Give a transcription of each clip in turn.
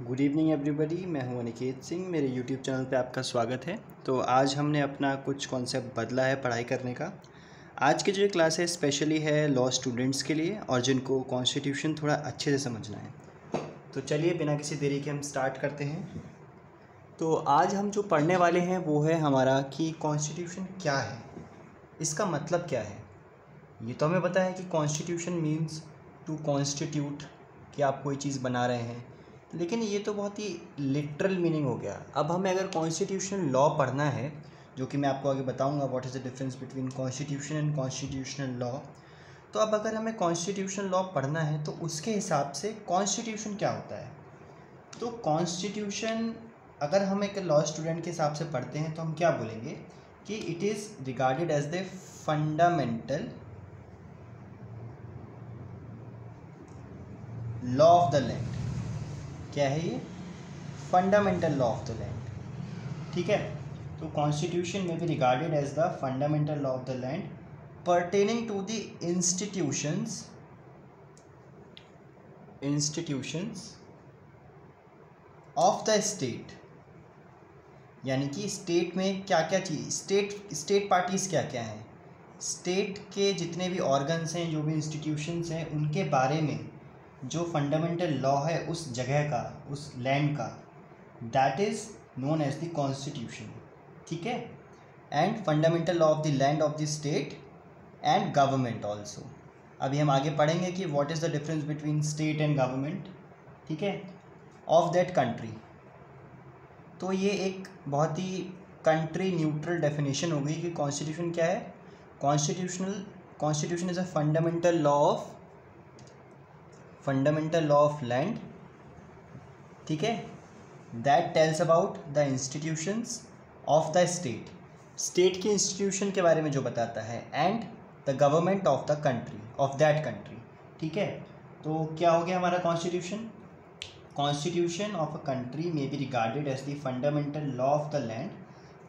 Good evening everybody मैं हूँ अनिकेत सिंह। मेरे यूट्यूब चैनल पे आपका स्वागत है। तो आज हमने अपना कुछ कॉन्सेप्ट बदला है पढ़ाई करने का। आज की जो क्लास है स्पेशली है लॉ स्टूडेंट्स के लिए और जिनको कॉन्स्टिट्यूशन थोड़ा अच्छे से समझना है। तो चलिए, बिना किसी देरी के हम स्टार्ट करते हैं। तो आज हम जो पढ़ने वाले हैं, वो है हमारा कि कॉन्स्टिट्यूशन क्या है? इसका मतलब क्या है? ये तो हमें पता है कि कॉन्स्टिट्यूशन मीन्स टू कॉन्स्टिट्यूट कि आप कोई चीज़ बना रहे हैं लेकिन ये तो बहुत ही लिटरल मीनिंग हो गया। अब हमें अगर कॉन्स्टिट्यूशनल लॉ पढ़ना है, जो कि मैं आपको आगे बताऊँगा what is the difference between constitution and constitutional law तो अब अगर हमें कॉन्स्टिट्यूशनल लॉ पढ़ना है तो उसके हिसाब से कॉन्स्टिट्यूशन क्या होता है? तो कॉन्स्टिट्यूशन अगर हम एक लॉ स्टूडेंट के हिसाब से पढ़ते हैं तो हम क्या बोलेंगे? कि it is regarded as the fundamental law of the land क्या है ये? Fundamental law of the land ठीक है? तो कॉन्स्टिट्यूशन में भी regarded as the fundamental law of the land pertaining to the institutions institutions of the state यानी कि स्टेट में क्या क्या चीज़ स्टेट स्टेट पार्टीज़ क्या क्या हैं? स्टेट के जितने भी ऑर्गन्स हैं, जो भी इंस्टीट्यूशंस हैं, उनके बारे में जो फंडामेंटल लॉ है उस जगह का, उस लैंड का that is known as the constitution ठीक है? And fundamental law of the land of the state and government also अभी हम आगे पढ़ेंगे कि what is the difference between state and government ठीक है? ऑफ़ दैट कंट्री तो ये एक बहुत ही कंट्री न्यूट्रल डेफिनेशन हो गई कि कॉन्स्टिट्यूशन क्या है? Constitutional constitution is a fundamental law of fundamental law of land, ठीक है? That tells about the institutions of the state state के इंस्टीट्यूशन के बारे में जो बताता है and the government of the country of that country ठीक है? तो क्या हो गया हमारा constitution constitution of a country may be regarded as the fundamental law of the land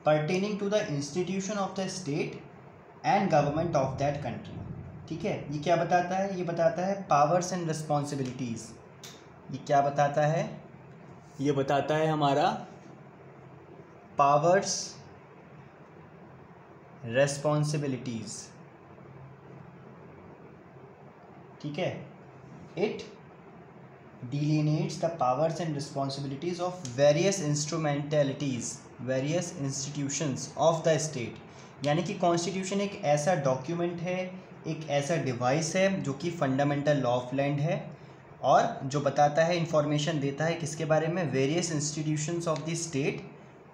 pertaining to the institution of the state and government of that country. ठीक है? ये क्या बताता है? ये बताता है पावर्स एंड रिस्पॉन्सिबिलिटीज ये क्या बताता है? ये बताता है हमारा पावर्स रेस्पॉन्सिबिलिटीज ठीक है? It delineates the powers and responsibilities of various instrumentalities various institutions of the state यानी कि कॉन्स्टिट्यूशन एक ऐसा डॉक्यूमेंट है एक ऐसा डिवाइस है जो कि फंडामेंटल लॉ ऑफ़ लैंड है और जो बताता है इंफॉर्मेशन देता है किसके बारे में? Various institutions of the state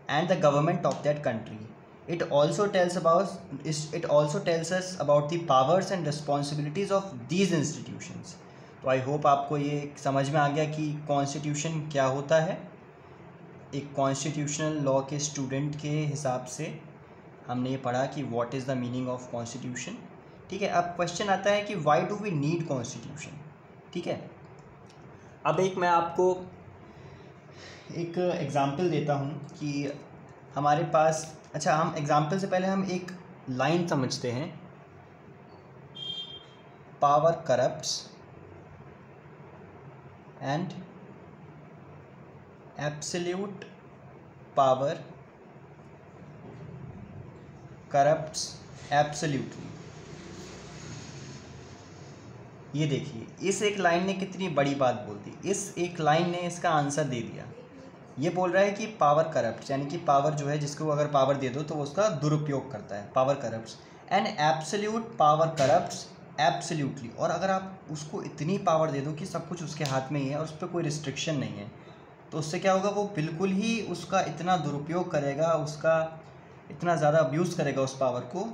and the government of that country it also tells about it also tells us about the powers and responsibilities of these institutions तो आई होप आपको ये समझ में आ गया कि कॉन्स्टिट्यूशन क्या होता है। एक कॉन्स्टिट्यूशनल लॉ के स्टूडेंट के हिसाब से हमने ये पढ़ा कि what is the meaning of constitution ठीक है, अब क्वेश्चन आता है कि why do we need constitution ठीक है? अब एक मैं आपको एक एग्ज़ाम्पल देता हूँ कि हमारे पास अच्छा हम एग्ज़ाम्पल से पहले हम एक लाइन समझते हैं। Power corrupts and absolute power corrupts absolutely ये देखिए, इस एक लाइन ने कितनी बड़ी बात बोल दी। इस एक लाइन ने इसका आंसर दे दिया। ये बोल रहा है कि पावर करप्ट यानी कि पावर जो है, जिसको अगर पावर दे दो तो वो उसका दुरुपयोग करता है। Power corrupt and absolute power corrupt absolutely और अगर आप उसको इतनी पावर दे दो कि सब कुछ उसके हाथ में ही है और उस पर कोई रिस्ट्रिक्शन नहीं है तो उससे क्या होगा? वो बिल्कुल ही उसका इतना दुरुपयोग करेगा, उसका इतना ज़्यादा अब्यूज़ करेगा उस पावर को।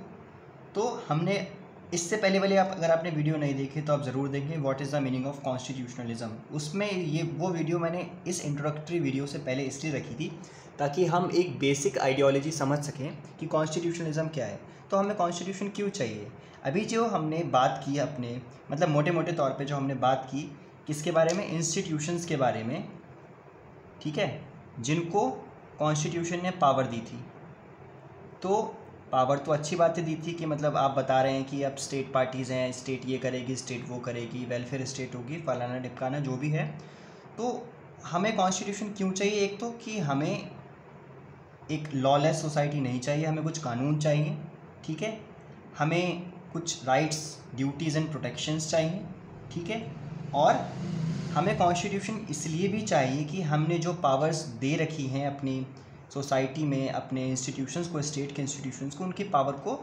तो हमने इससे पहले वाले आप, अगर आपने वीडियो नहीं देखी तो आप ज़रूर देखें what is the meaning of constitutionalism उसमें ये, वो वीडियो मैंने इस इंट्रोडक्टरी वीडियो से पहले इसलिए रखी थी, ताकि हम एक बेसिक आइडियोलॉजी समझ सकें कि कॉन्स्टिट्यूशनलिज्म क्या है। तो हमें कॉन्स्टिट्यूशन क्यों चाहिए? अभी जो हमने बात की अपने मतलब मोटे मोटे तौर पर जो हमने बात की, किसके बारे में? इंस्टीट्यूशंस के बारे में, ठीक है? जिनको कॉन्स्टिट्यूशन ने पावर दी थी। तो पावर तो अच्छी बातें दी थी कि मतलब आप बता रहे हैं कि अब स्टेट पार्टीज़ हैं स्टेट ये करेगी स्टेट वो करेगी वेलफेयर स्टेट होगी, फलाना डिपकाना जो भी है। तो हमें कॉन्स्टिट्यूशन क्यों चाहिए? एक तो कि हमें एक लॉलेस सोसाइटी नहीं चाहिए, हमें कुछ कानून चाहिए, ठीक है? हमें कुछ राइट्स ड्यूटीज़ एंड प्रोटेक्शंस चाहिए, ठीक है? और हमें कॉन्स्टिट्यूशन इसलिए भी चाहिए कि हमने जो पावर्स दे रखी हैं अपनी सोसाइटी में अपने इंस्टीट्यूशंस को, स्टेट के इंस्टीट्यूशंस को, उनकी पावर को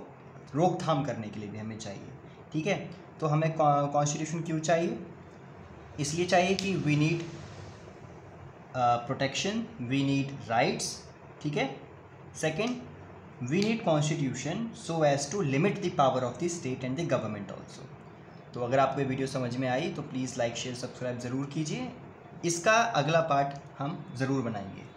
रोकथाम करने के लिए भी हमें चाहिए, ठीक है? तो हमें कॉन्स्टिट्यूशन क्यों चाहिए? इसलिए चाहिए कि we need protection we need rights ठीक है? Second we need constitution so as to limit the power of the state and the government also तो अगर आपको ये वीडियो समझ में आई तो प्लीज़ लाइक शेयर सब्सक्राइब ज़रूर कीजिए। इसका अगला पार्ट हम ज़रूर बनाएँगे।